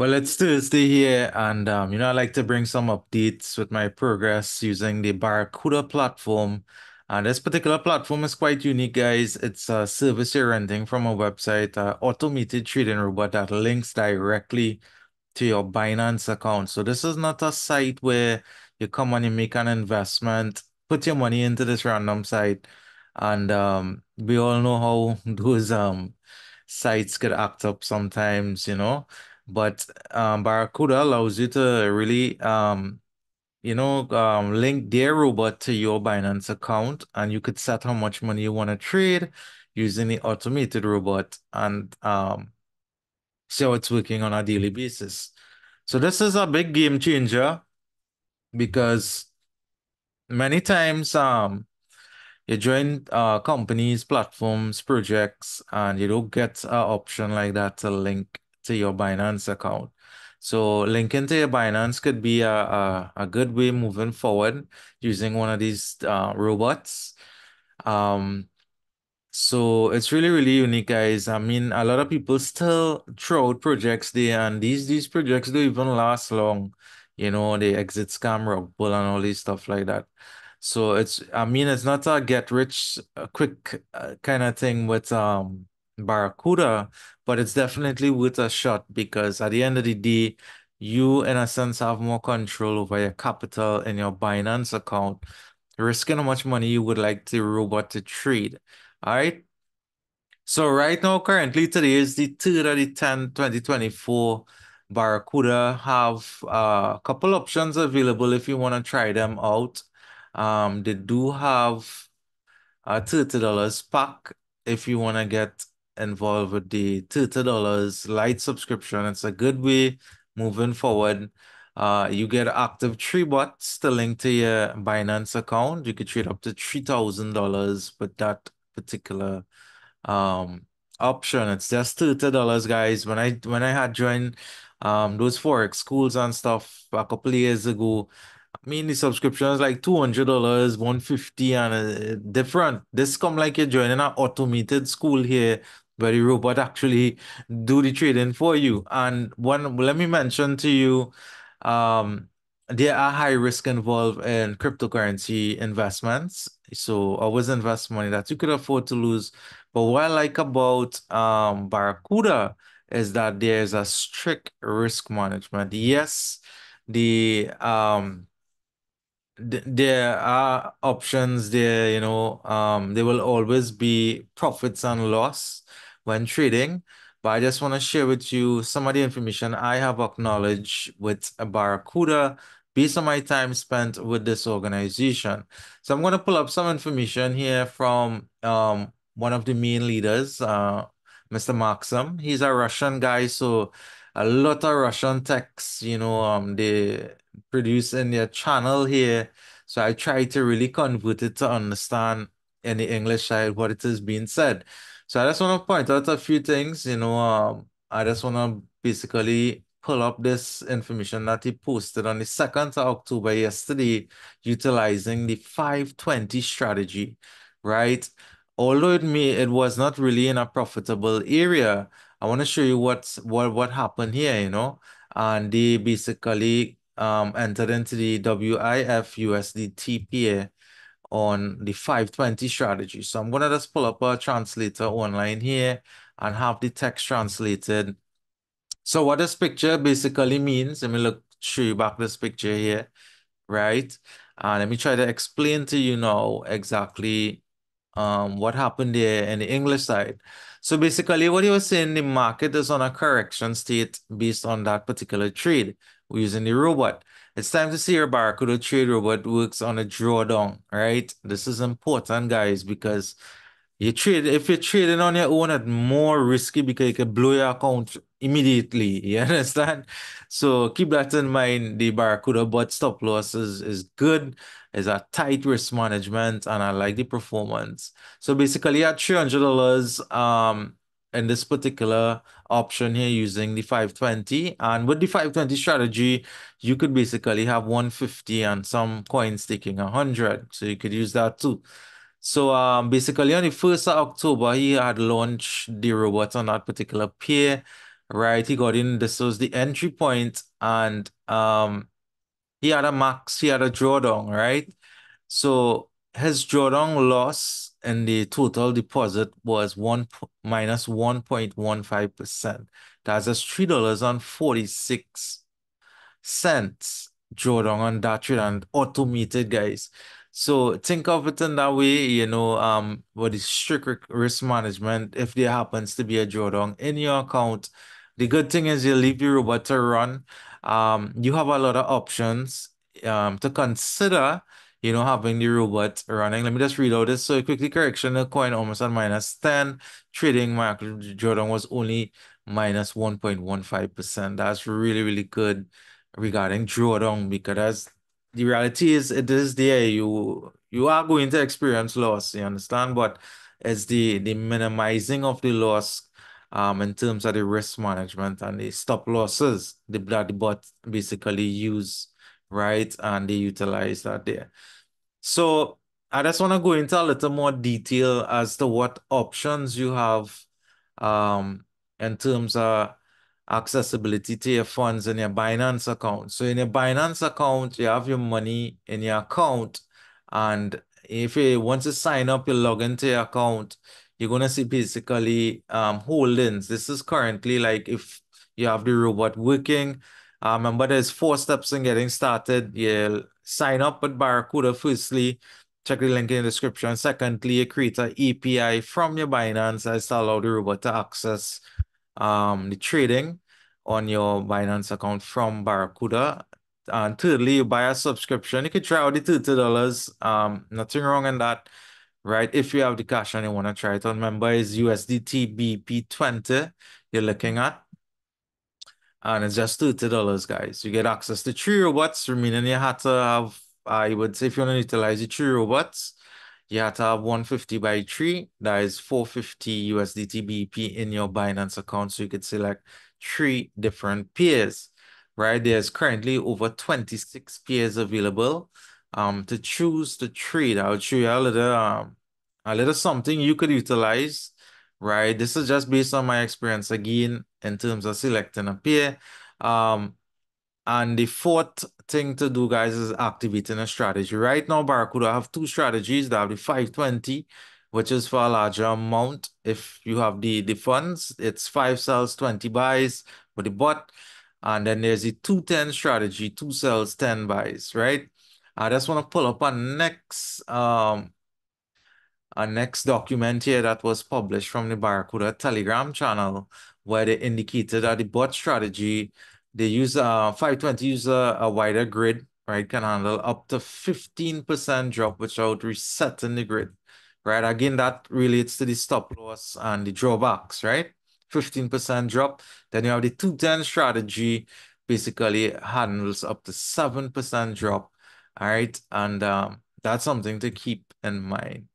Well, it's Thursday here, and um, you know, I like to bring some updates with my progress using the Baracuda platform. And this particular platform is quite unique, guys. It's a service you're renting from a website, uh, automated trading robot that links directly to your Binance account. So this is not a site where you come and you make an investment, put your money into this random site, and um, we all know how those um sites could act up sometimes, you know. But um, Baracuda allows you to really, um, you know, um, link their robot to your Binance account, and you could set how much money you want to trade using the automated robot and um, see how it's working on a daily basis. So this is a big game changer because many times um you join uh companies, platforms, projects, and you don't get an option like that to link to your Binance account. So linking to your Binance could be a, a, a good way moving forward using one of these uh, robots. Um, so it's really, really unique, guys. I mean, a lot of people still throw out projects there, and these these projects don't even last long. You know, they exit scam, rug pull, and all these stuff like that. So it's, I mean, it's not a get rich uh, quick uh, kind of thing with um Baracuda, but it's definitely worth a shot because at the end of the day, you in a sense have more control over your capital in your Binance account, risking how much money you would like the robot to trade. All right. So right now, currently today is the 3rd of the 10th, 2024. Baracuda have uh, a couple options available if you want to try them out. Um, they do have a $30 pack if you want to get involved with the $30 light subscription. It's a good way moving forward. Uh, you get active tree bots to link to your Binance account. You could trade up to $3,000 with that particular um option. It's just $30, guys. When I when I had joined um those Forex schools and stuff a couple years ago, I mean the subscription is like $200, 150, and uh, different. This come like you're joining an automated school here where the robot actually do the trading for you. And one let me mention to you um there are high risk involved in cryptocurrency investments. So always invest money that you could afford to lose. But what I like about um, Baracuda is that there's a strict risk management. Yes, the um there are options there, you know, um there will always be profits and loss when trading. But I just want to share with you some of the information I have acknowledged with a Baracuda based on my time spent with this organization. So I'm going to pull up some information here from um, one of the main leaders, uh, Mr. Maxim. He's a Russian guy, so a lot of Russian texts, you know, um, they produce in their channel here. So I try to really convert it to understand in the English side what it is being said. So I just want to point out a few things, you know, um, I just want to basically pull up this information that he posted on the 2nd of October yesterday, utilizing the 520 strategy, right? Although it may it was not really in a profitable area, I want to show you what's what what happened here, you know. And they basically um entered into the WIF USD pair on the 520 strategy. So I'm gonna just pull up a translator online here and have the text translated so what this picture basically means, let me look, show you back this picture here, right? And let me try to explain to you now exactly um, what happened there in the English side. So basically what he was saying, the market is on a correction state based on that particular trade. We're using the robot. It's time to see your Baracuda trade robot works on a drawdown, right? This is important, guys, because you trade if you're trading on your own, it's more risky because you can blow your account immediately. You understand? So keep that in mind. The Baracuda but stop loss is, is good. It's a tight risk management, and I like the performance. So basically, at $300 um in this particular option here using the 520 and with the 520 strategy you could basically have 150 and some coins taking 100 so you could use that too so um, basically on the 1st of October, he had launched the robot on that particular pair. right? He got in, this was the entry point, and um, he had a max, he had a drawdown, right? So his drawdown loss in the total deposit was one minus 1.15%. That's just $3.46 drawdown on that trade and automated, guys. So think of it in that way, you know, um, with the strict risk management, if there happens to be a drawdown in your account, the good thing is you leave the robot to run. Um, you have a lot of options um to consider, you know, having the robot running. Let me just read out this. So quickly correction, the coin almost at minus 10. Trading Michael Jordan was only minus 1.15%. That's really, really good regarding drawdown because the reality is it is there. You you are going to experience loss, you understand? But it's the the minimizing of the loss um in terms of the risk management and the stop losses the the bot basically use, right? And they utilize that there. So I just want to go into a little more detail as to what options you have um in terms of accessibility to your funds in your Binance account. So in your Binance account, you have your money in your account. And if you want to sign up, you log into your account, you're going to see basically um, holdings. This is currently like if you have the robot working. Uh, remember, there's four steps in getting started. You sign up with Baracuda firstly. Check the link in the description. Secondly, you create an API from your Binance as to allow the robot to access um, the trading on your Binance account from Baracuda. And thirdly, you buy a subscription. You can try out the $30. Um, nothing wrong in that, right? If you have the cash and you want to try it on, Remember, it's USDT BP20 you're looking at. And it's just $30, guys. You get access to three robots, meaning you have to have, I would say if you want to utilize the three robots, you have to have 150 by 3. That is 450 USDT BP in your Binance account. So you could select three different pairs, right? There's currently over 26 pairs available um, to choose the trade. I'll show you a little, um, a little something you could utilize, right? This is just based on my experience again in terms of selecting a pair. Um, and the fourth thing to do, guys, is activating a strategy. Right now, Baracuda have two strategies. They have the 520, which is for a larger amount. If you have the, the funds, it's five sells, 20 buys for the bot. And then there's the 210 strategy, two sells, 10 buys, right? I just want to pull up a next um a next document here that was published from the Baracuda Telegram channel where they indicated that the bot strategy they use uh 520 use a, a wider grid, right? Can handle up to 15% drop without resetting the grid, right? Again, that relates to the stop loss and the drawbacks, right? 15% drop. Then you have the 210 strategy, basically handles up to 7% drop. All right. And um, that's something to keep in mind.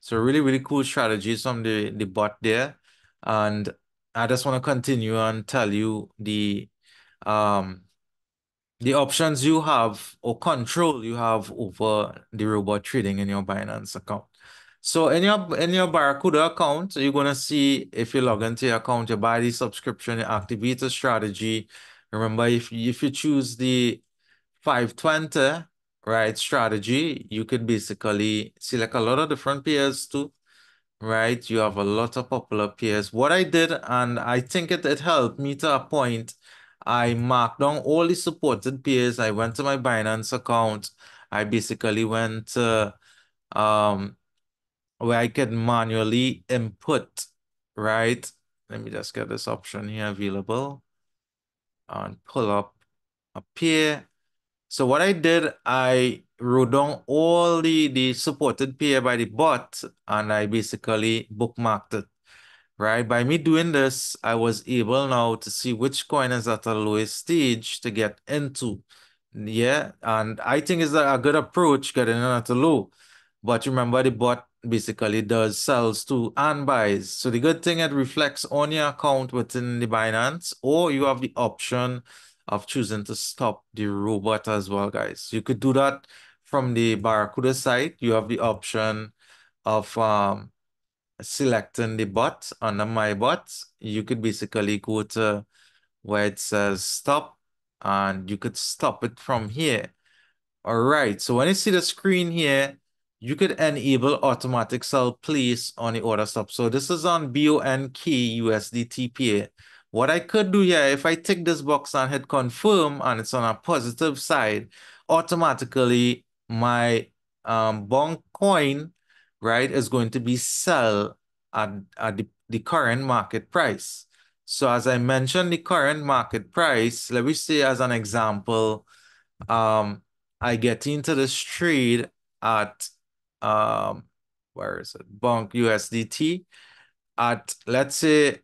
So really, really cool strategies from the, the bot there. And I just want to continue and tell you the um the options you have or control you have over the robot trading in your Binance account. So in your in your Baracuda account, you're gonna see if you log into your account, you buy the subscription, you activate a strategy. Remember, if if you choose the 520 right strategy, you could basically select a lot of different pairs too right? You have a lot of popular pairs. What I did, and I think it, it helped me to a point, I marked down all the supported pairs. I went to my Binance account. I basically went to um where I could manually input, right? Let me just get this option here available and pull up a pair. So what I did, I wrote down all the, the supported pair by the bot and I basically bookmarked it right? By me doing this, I was able now to see which coin is at the lowest stage to get into. Yeah, and I think it's a good approach getting in at the low. But remember, the bot basically does sells to and buys. So the good thing it reflects on your account within the Binance, or you have the option of choosing to stop the robot as well, guys. You could do that from the Baracuda site. You have the option of um selecting the bot under my bot, you could basically go to where it says stop and you could stop it from here. All right, so when you see the screen here, you could enable automatic sell place on the order stop. So this is on BONK USD TPA. What I could do here, if I tick this box and hit confirm and it's on a positive side, automatically my um, Bonk coin, right, is going to be sell at, at the, the current market price. So as I mentioned, the current market price, let me say as an example, um, I get into this trade at um where is it? Bonk USDT at let's say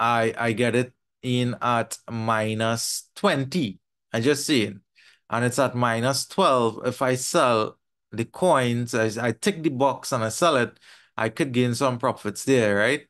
I I get it in at minus 20. I just seen. And it's at minus 12. If I sell the coins, I, I tick the box and I sell it, I could gain some profits there, right?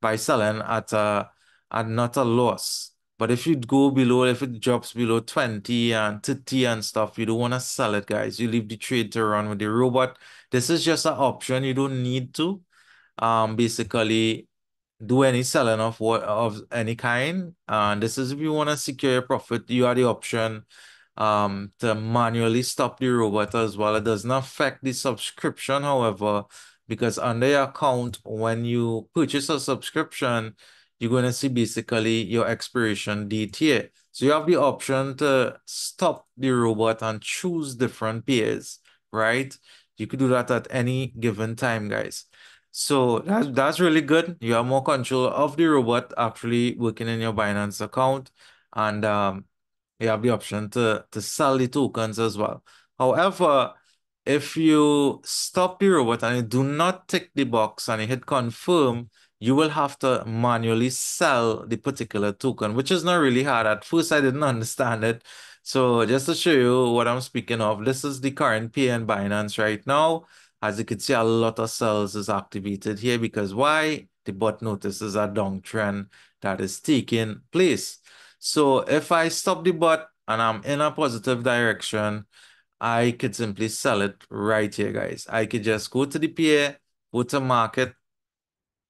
By selling at a at not a loss. But if you go below, if it drops below 20 and 30 and stuff, you don't want to sell it, guys. You leave the trade to run with the robot. This is just an option. You don't need to um basically do any selling of what of any kind. And this is if you want to secure your profit, you have the option um to manually stop the robot as well. It does not affect the subscription, however, because under your account, when you purchase a subscription, you're going to see basically your expiration date here. So you have the option to stop the robot and choose different pairs, right? You could do that at any given time, guys. So that's, that's really good. You have more control of the robot actually working in your Binance account. And um, you have the option to, to sell the tokens as well. However, if you stop the robot and you do not tick the box and you hit confirm, you will have to manually sell the particular token, which is not really hard. At first, I didn't understand it. So just to show you what I'm speaking of, this is the current PN Binance right now. As you can see, a lot of cells is activated here because why? The bot notices a downtrend that is taking place. So if I stop the bot and I'm in a positive direction, I could simply sell it right here, guys. I could just go to the PA, go to market,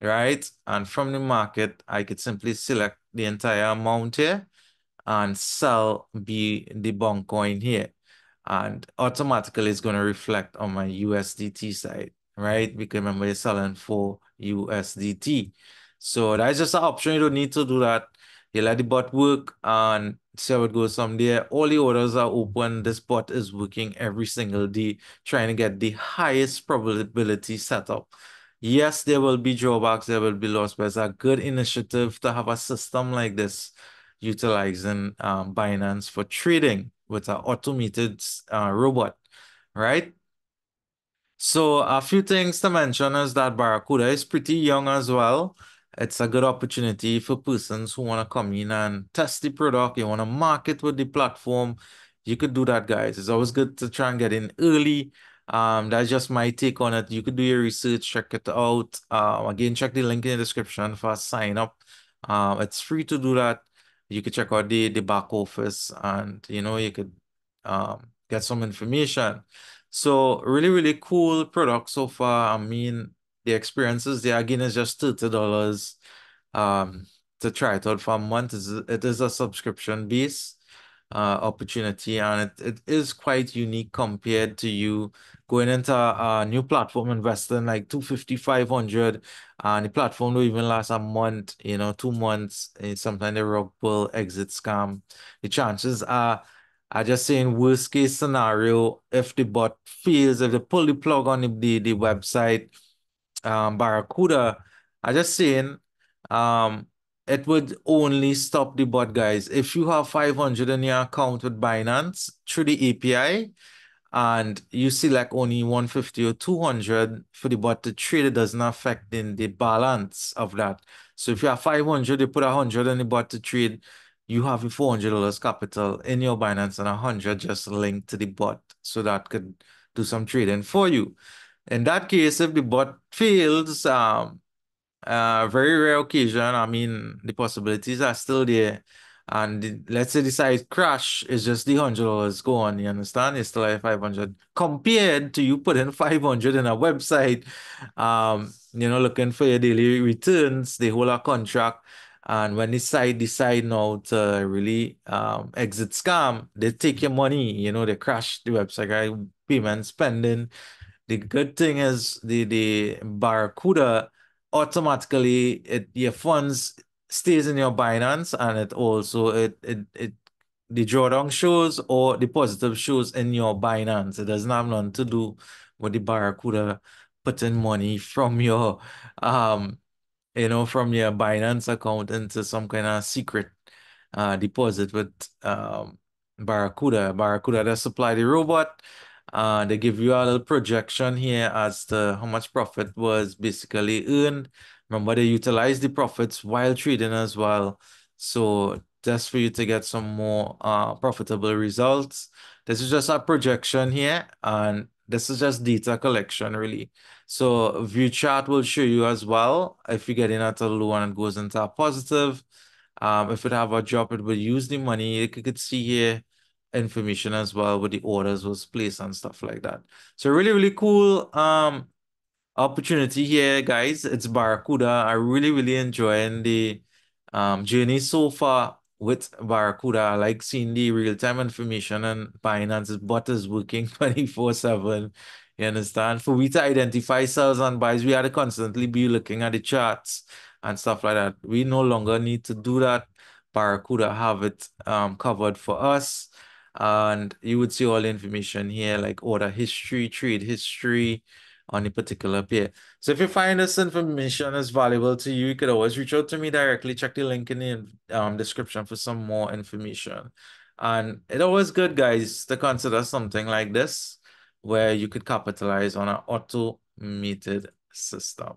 right? And from the market, I could simply select the entire amount here and sell the, the Bonk coin here. And automatically it's going to reflect on my USDT side, right? Because remember, you're selling for USDT. So that's just an option. You don't need to do that. You let the bot work and see how it goes from there. All the orders are open. This bot is working every single day, trying to get the highest probability setup. Yes, there will be drawbacks, there will be loss, but it's a good initiative to have a system like this utilizing um, Binance for trading with an automated uh, robot, right? So a few things to mention is that Baracuda is pretty young as well it's a good opportunity for persons who want to come in and test the product. You want to market with the platform. You could do that, guys. It's always good to try and get in early. Um, that's just my take on it. You could do your research, check it out. Uh, again, check the link in the description for sign up. Um, it's free to do that. You could check out the, the back office and, you know, you could um, get some information. So really, really cool product so far. I mean, the experiences there again is just $30 um, to try it out for a month. It is a subscription based uh, opportunity and it, it is quite unique compared to you going into a, a new platform investing like 250 500 and the platform will even last a month you know two months and sometimes the rug pull exit scam. The chances are I just saying worst case scenario if the bot fails if they pull the plug on the, the website um, Baracuda, I just saying, um, it would only stop the bot, guys. If you have 500 in your account with Binance through the API, and you see like only 150 or 200 for the bot to trade, it doesn't affect in the balance of that. So if you have 500, you put 100 in the bot to trade, you have a $400 capital in your Binance and 100 just linked to the bot. So that could do some trading for you. In that case, if the bot fails, um, uh, very rare occasion, I mean, the possibilities are still there. And the, let's say the site crash is just the hundred dollars gone. You understand? It's still like five hundred compared to you putting five hundred in a website. Um, you know, looking for your daily returns, the whole contract, And when they decide decide now to really um, exit scam, they take your money, you know, they crash the website, right? Payment spending. The good thing is the the Baracuda automatically it your funds stays in your Binance and it also it it it the drawdown shows or the positive shows in your Binance. It doesn't have nothing to do with the Baracuda putting money from your um you know from your Binance account into some kind of secret uh deposit with um Baracuda. Baracuda that supply the robot. Uh, they give you a little projection here as to how much profit was basically earned. Remember, they utilize the profits while trading as well. So just for you to get some more uh, profitable results. This is just a projection here, and this is just data collection, really. So view chart will show you as well if you get in at a low and it goes into a positive. Um, if it have a drop, it will use the money. You could see here information as well where the orders was placed and stuff like that. So really, really cool um opportunity here, guys. It's Baracuda. I really, really enjoying the um journey so far with Baracuda. I like seeing the real-time information and Binance's bot is working 24-7. You understand? For we to identify sales and buys, we had to constantly be looking at the charts and stuff like that. We no longer need to do that. Baracuda have it um, covered for us. And you would see all the information here, like order history, trade history on a particular pair. So if you find this information is valuable to you, you could always reach out to me directly. Check the link in the um, description for some more information. And it always good, guys, to consider something like this where you could capitalize on an automated system.